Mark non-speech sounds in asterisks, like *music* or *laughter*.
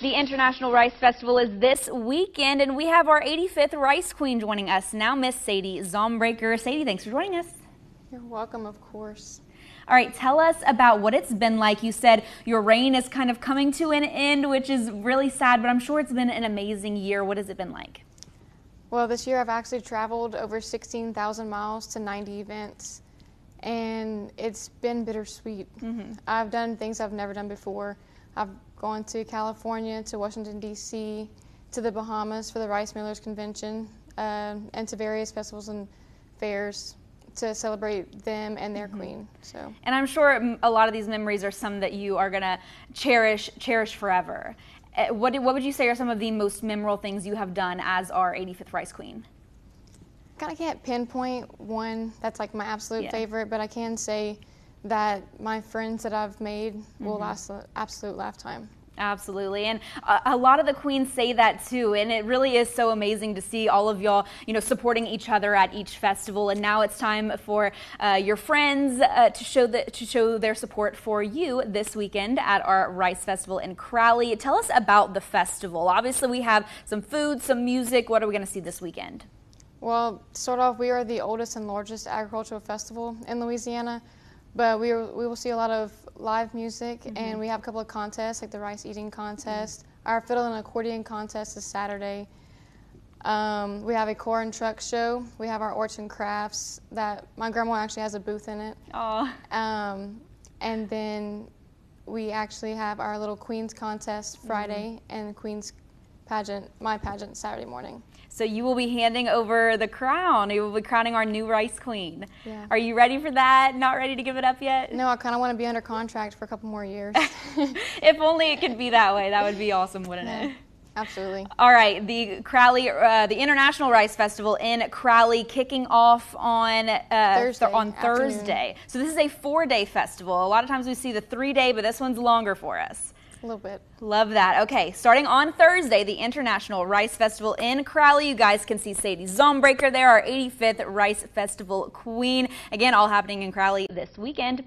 The International Rice Festival is this weekend, and we have our 85th Rice Queen joining us now, Miss Sadie Zaunbrecher. Sadie, thanks for joining us. You're welcome, of course. All right, tell us about what it's been like. You said your reign is kind of coming to an end, which is really sad, but I'm sure it's been an amazing year. What has it been like? Well, this year I've actually traveled over 16,000 miles to 90 events, and it's been bittersweet. Mm-hmm. I've done things I've never done before. I've gone to California, to Washington, D.C., to the Bahamas for the Rice Millers Convention, uh, and to various festivals and fairs to celebrate them and their mm-hmm. queen. So, and I'm sure a lot of these memories are some that you are gonna cherish, cherish forever. Eh, what what would you say are some of the most memorable things you have done as our 85th Rice Queen? Kind of can't pinpoint one that's like my absolute yeah. favorite, but I can say that my friends that I've made mm-hmm. will last an absolute lifetime. Absolutely. And a, a, lot of the queens say that too. And it really is so amazing to see all of y'all, you know, supporting each other at each festival. And now it's time for uh, your friends uh, to show the, to show their support for you this weekend at our Rice Festival in Crowley. Tell us about the festival. Obviously, we have some food, some music. What are we going to see this weekend? Well, sort of, we are the oldest and largest agricultural festival in Louisiana. But we, are, we will see a lot of live music, mm-hmm. and we have a couple of contests, like the rice eating contest. Mm-hmm. Our fiddle and accordion contest is Saturday. Um, we have a corn truck show. We have our arts and crafts that my grandma actually has a booth in it. Oh. Um, and then we actually have our little Queens contest Friday mm-hmm. and Queens pageant, my pageant Saturday morning. So you will be handing over the crown. You will be crowning our new Rice Queen. Yeah. Are you ready for that? Not ready to give it up yet? No, I kind of want to be under contract for a couple more years. *laughs* if only it could be that way. That would be awesome, wouldn't yeah. it? Absolutely. All right, the Crowley, uh, the International Rice Festival in Crowley, kicking off on uh, Thursday, th- on Thursday. So this is a four-day festival. A lot of times we see the three-day, but this one's longer for us. A little bit. Love that. Okay, starting on Thursday, the International Rice Festival in Crowley. You guys can see Sadie Zaunbrecher there, our 85th Rice Festival Queen. Again, all happening in Crowley this weekend.